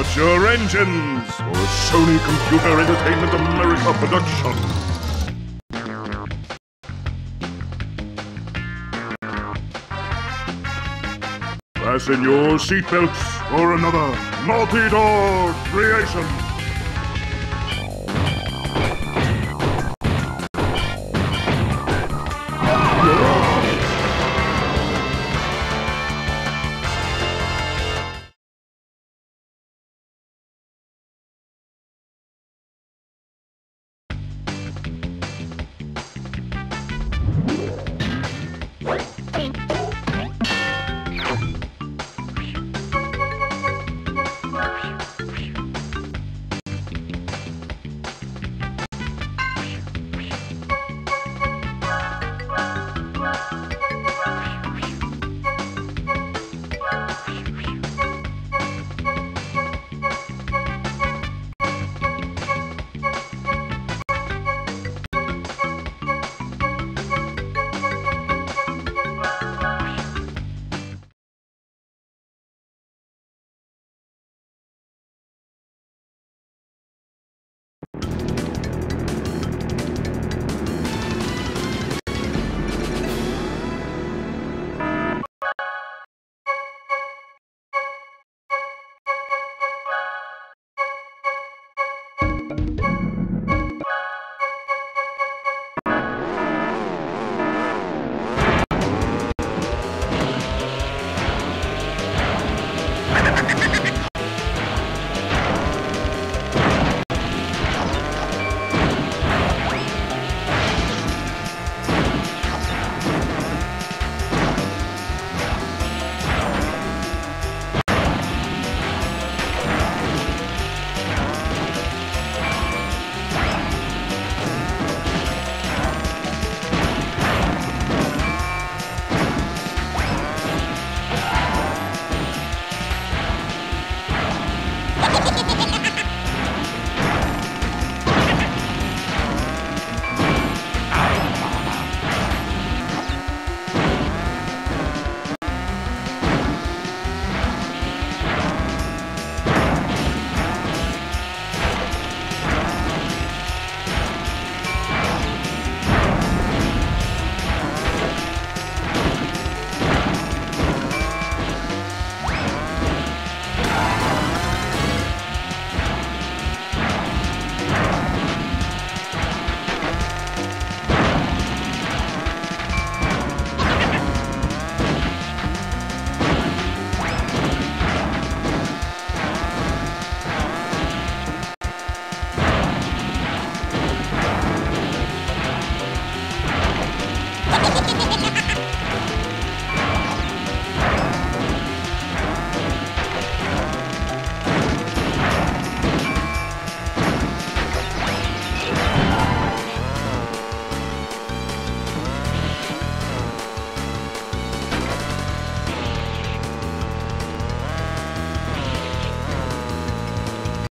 Start your engines for a Sony Computer Entertainment America production. Fasten your seatbelts for another Naughty Dog creation.